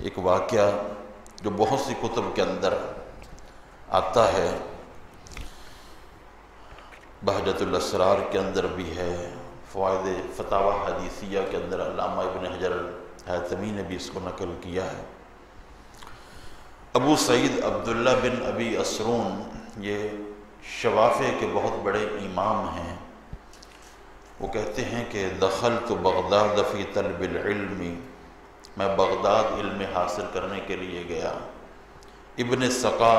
एक वाक़ जो बहुत सी कुतुब के अंदर आता है। बहजतुलसरार के अंदर भी है फ़ायद फतावा हदीसिया के अंदर अलामा इबन हजर हैतमी ने भी इसको नकल किया है। अबू सईद अब्दुल्ला बिन अबी असरून, ये शवाफ़े के बहुत बड़े इमाम हैं। वो कहते हैं कि दखल तो बगदाद फ़ी तलबिलमी मैं बगदाद इल्म हासिल करने के लिए गया। इबन सका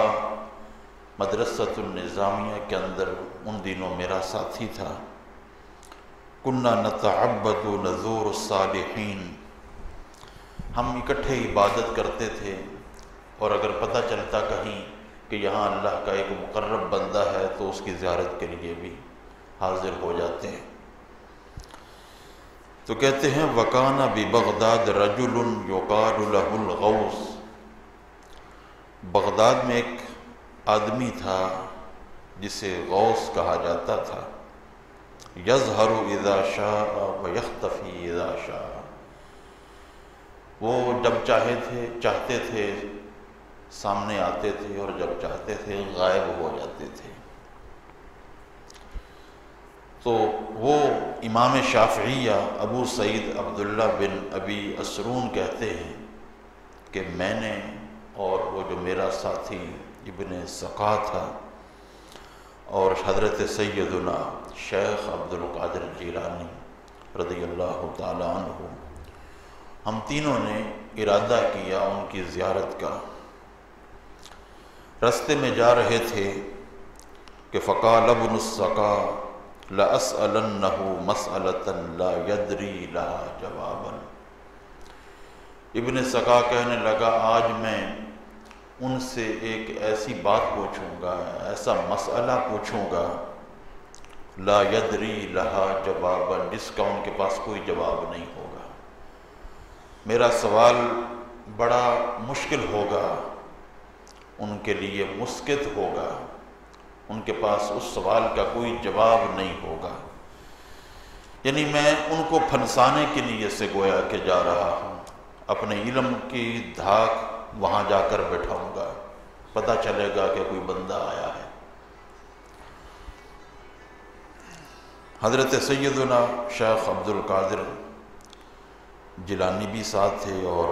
मदरसतुलनिज़ामिया के अंदर उन दिनों मेरा साथी था। कुन्ना नतबद नज़ूर सालहीन। हम इकट्ठे इबादत करते थे और अगर पता चलता कहीं कि यहाँ अल्लाह का एक मुकर्रब बंदा है तो उसकी ज़्यारत के लिए भी हाजिर हो जाते हैं। तो कहते हैं, वकाना भी बगदाद रजुल योकालगौस बगदाद में एक आदमी था, जिसे गौस कहा जाता था। यजहर इदा शाह व यख्तफ़ी इदा शाह। वो जब चाहे थे, चाहते थे, सामने आते थे और जब चाहते थे, गायब हो जाते थे। तो वो इमाम शाफिया अबू सईद अब्दुल्ला बिन अबी असरून कहते हैं कि मैंने और वो जो मेरा साथी इबन सका था और हज़रत सैदना शेख अब्दुल कादिर जीलानी रदी अल्लाह तु हम तीनों ने इरादा किया उनकी ज़ियारत का। रस्ते में जा रहे थे कि फ़काल अबनसका लसलन्नहु मसलतन ला यदरी ला जवाबन इबन सका कहने लगा आज मैं उनसे एक ऐसी बात पूछूँगा ऐसा मसला पूछूँगा ला यदरी लहा जवाबन जिसका उनके पास कोई जवाब नहीं होगा मेरा सवाल बड़ा मुश्किल होगा उनके लिए मुस्कित होगा उनके पास उस सवाल का कोई जवाब नहीं होगा। यानी मैं उनको फंसाने के लिए से गोया के जा रहा हूँ। अपने इलम की धाक वहाँ जाकर बैठाऊँगा। पता चलेगा कि कोई बंदा आया है। हज़रत सैदना शेख अब्दुल कादिर जिलानी भी साथ थे और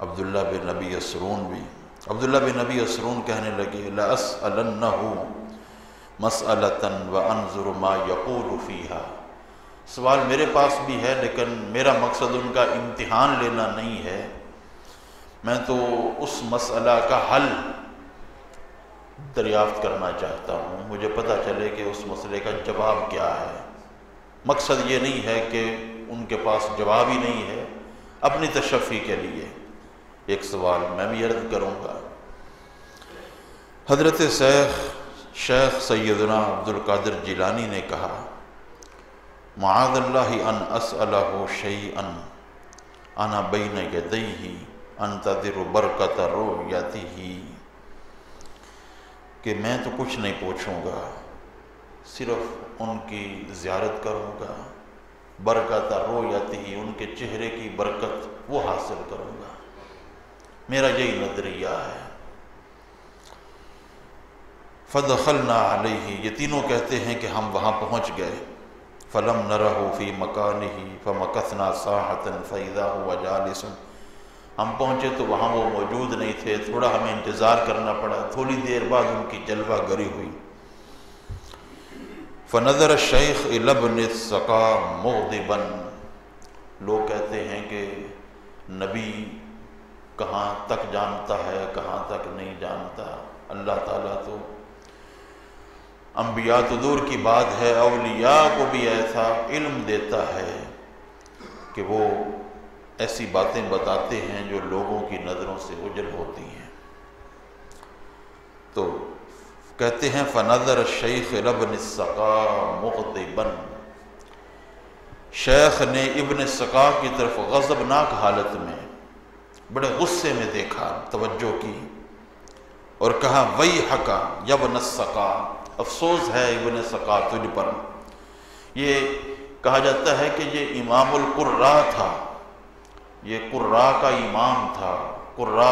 अब्दुल्ला बिन नबी असरून भी अब्दुल्ला बिन नबी असरून कहने लगे लस मसलतन व अनजुरमा यकूल फ़ीहा। सवाल मेरे पास भी है, लेकिन मेरा मकसद उनका इम्तिहान लेना नहीं है। मैं तो उस मसला का हल दरियाफ्त करना चाहता हूँ। मुझे पता चले कि उस मसले का जवाब क्या है। मकसद ये नहीं है कि उनके पास जवाब ही नहीं है अपनी तशफ़ी के लिए। एक सवाल मैं भी अर्ज़ करूँगा। हज़रत शेख शेख सैदना अब्दुल्कर जिलानी ने कहा मादल्ला अन असल शई अन अना बैन यदई ही अन तदिर बरकत रो याती ही कि मैं तो कुछ नहीं पूछूँगा, सिर्फ़ उनकी ज़्यारत करूँगा, बरकत रो याती ही उनके चेहरे की बरकत वो हासिल करूँगा। मेरा यही नज़रिया है। फ़दखल ना ही ये तीनों कहते हैं कि हम वहाँ पहुँच गए। फ़लम न रहो फ़ी मकान ही फ़मकसना साहतन फ़ैज़ा हुआ जालिसन। हम पहुँचे तो वहाँ वो मौजूद नहीं थे। थोड़ा हमें इंतज़ार करना पड़ा। थोड़ी देर बाद उनकी जलवा गरी हुई। फ़नज़र शेख इलबन सका मोदिबन लोग कहते हैं कि नबी कहाँ तक जानता है, कहाँ तक नहीं जानता। अल्लाह ताला तो अम्बिया तो दूर की बात है अलिया को भी ऐसा इल्म देता है कि वो ऐसी बातें बताते हैं जो लोगों की नज़रों से उजल होती हैं। तो कहते हैं, फ़नज़र शेख रबन सका मुकदबन शेख ने इबन सका की तरफ़ गज़बनाक हालत में बड़े गुस्से में देखा तवज्जो की और कहा वही हका यब न सका अफसोस है इबन सका तुझ पर। ये कहा जाता है कि ये इमामुल कुर्रा था। ये कुर्रा का इमाम था। कुर्रा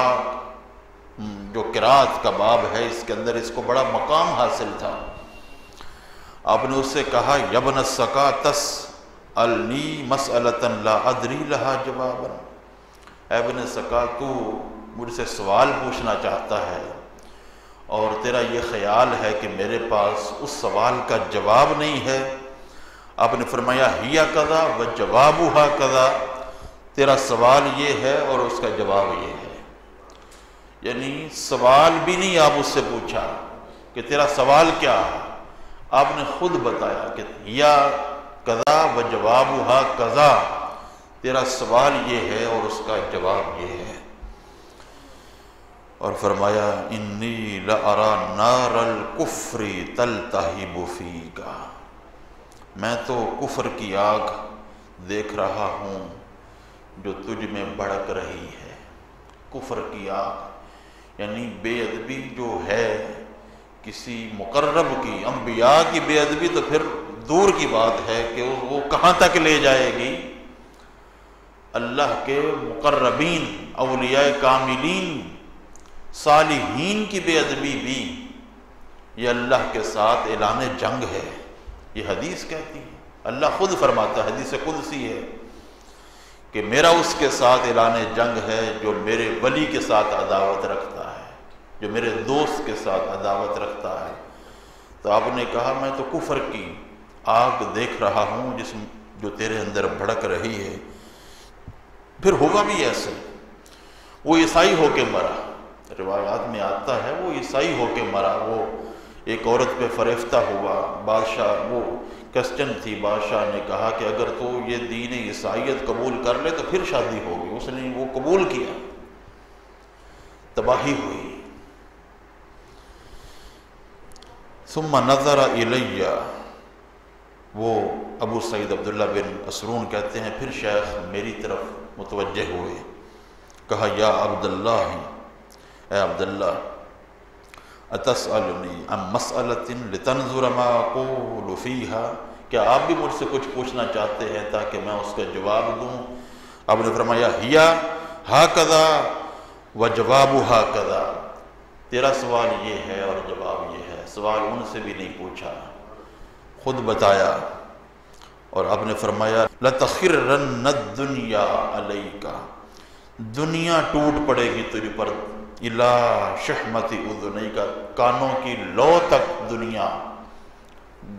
हम्म, जो किरात का बाब है इसके अंदर इसको बड़ा मकाम हासिल था। आपने उससे कहा यबन सका तस अलनी मसलतन ला अदरी लहा जवाबन। एबन सका तू मुझसे सवाल पूछना चाहता है और तेरा ये ख्याल है कि मेरे पास उस सवाल का जवाब नहीं है। आपने फरमाया, हिया कदा व जवाब हा कदा तेरा सवाल ये है और उसका जवाब ये है। यानी सवाल भी नहीं आप उससे पूछा कि तेरा सवाल क्या है। आपने खुद बताया कि या कदा व जवाब हा कज़ा। तेरा सवाल ये है और उसका जवाब ये है। और फरमाया, इन्नी लरा नारल कुफरी तल बुफी का मैं तो कुफर की आग देख रहा हूँ जो तुझ में भड़क रही है। कुफर की आग, यानी बेअदबी जो है किसी मुकर्रब की अम्बिया की बेअदबी तो फिर दूर की बात है कि वो कहाँ तक ले जाएगी। अल्लाह के मुकर्रबीन अलिया कामिलीन, सालिहीन की बेअदबी भी, ये अल्लाह के साथ ऐलान जंग है। ये हदीस कहती है। अल्लाह खुद फरमाता है, हदीस खुद सी है कि मेरा उसके साथ ऐलान जंग है जो मेरे वली के साथ अदावत रखता है, जो मेरे दोस्त के साथ अदावत रखता है। तो आपने कहा, मैं तो कुफर की आग देख रहा हूँ जिस जो तेरे अंदर भड़क रही है। फिर होगा भी ऐसे। वो ईसाई होके मरा। रिवायात में आता है, वो ईसाई होके मरा। वो एक औरत पे फरेफ्ता हुआ। बादशाह, वो क्वेश्चन थी। बादशाह ने कहा कि अगर तो ये दीन ईसाइत कबूल कर ले तो फिर शादी होगी। उसने वो कबूल किया। तबाही हुई। सुम्मा नज़र इलैया। वो अबू सईद अब्दुल्ला बिन असरून कहते हैं, फिर शेख मेरी तरफ़ मुतवजह हुए। कहा, या अब्दुल्ला अब्दुल्ला अतसअलनी अम मसलतिन लतनजुरमाफ़ीहा क्या आप भी मुझसे कुछ पूछना चाहते हैं ताकि मैं उसका जवाब दूँ? आपने फरमाया, हिया हा कदा व जवाब हा कदा तेरा सवाल ये है और जवाब ये है। सवाल उनसे भी नहीं पूछा। खुद बताया और आपने फरमाया लतखिर दुनिया अलई का दुनिया टूट पड़ेगी तुझ पर, इला शहमती उदनई का कानों की लो तक दुनिया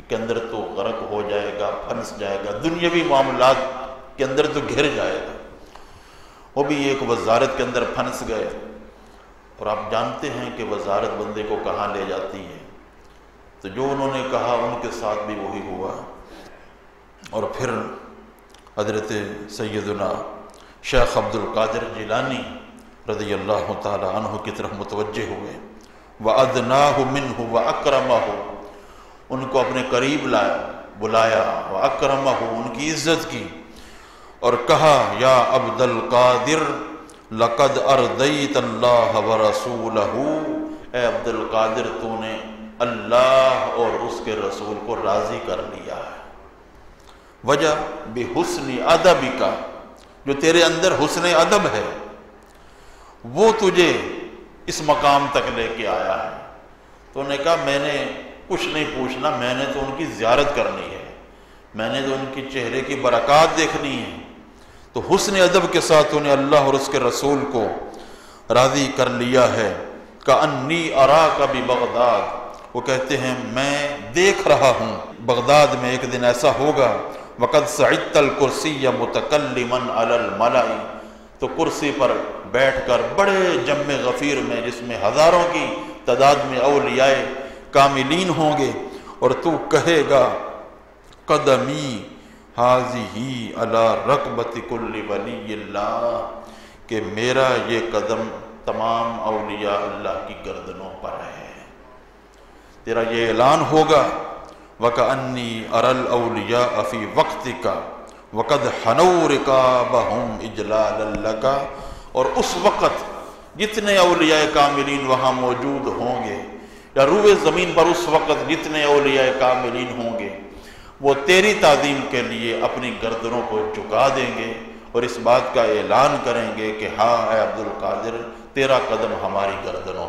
के अंदर तो गर्क हो जाएगा, फंस जाएगा। दुनियावी मामला के अंदर तो घिर जाएगा। वो भी एक वजारत के अंदर फंस गए। और आप जानते हैं कि वजारत बंदे को कहाँ ले जाती है। तो जो उन्होंने कहा, उनके साथ भी वही हुआ। और फिर हज़रत सैदना शेख अब्दुल कादिर जिलानी रदी अल्लाह तह की तरफ़ मुतवजह हुए। व अदना मिन हो व अक्रमा हो उनको अपने करीब लाया, बुलाया, व अक्रमा हो उनकी इज़्ज़त की और कहा, या अब्दुल कादिर, लकद अरदई तल्लाह व रसूल ए अब्दुल कादिर, तूने अल्लाह और उसके रसूल को राज़ी कर लिया है। वजह बेहसन अदबी का, जो तेरे अंदर हुसन अदब है, वो तुझे इस मकाम तक लेके आया है। तो उन्होंने कहा, मैंने कुछ नहीं पूछना, मैंने तो उनकी ज्यारत करनी है, मैंने तो उनके चेहरे की बरकत देखनी है। तो हुसन अदब के साथ उन्हें अल्लाह और उसके रसूल को राज़ी कर लिया है। का अन्नी अरा का भी बगदाद। वो कहते हैं, मैं देख रहा हूँ, बगदाद में एक दिन ऐसा होगा वक़द सईतल कुर्सी या मुतकलमन अलल मलाई। तो कुर्सी पर बैठकर बड़े जम गफ़ीर में, जिसमें हज़ारों की तादाद में अलियाए कामिलीन होंगे, और तू कहेगा, कदमी हाजी ही अला रकबत कुल्ली कि मेरा ये कदम तमाम अलिया अल्लाह की गर्दनों पर है। तेरा ये ऐलान होगा वक अन्नी अरल अलिया अफ़ी वक्त का वक़द हनौर का बहम इजलाल का और उस वक़्त जितने अलिया कामिलीन वहाँ मौजूद होंगे, या रूए ज़मीन पर उस वक़्त जितने अलिया कामिलीन होंगे, वो तेरी तादीम के लिए अपनी गर्दनों को झुका देंगे और इस बात का ऐलान करेंगे कि हाँ अब्दुल कादिर, तेरा कदम हमारी गर्दनों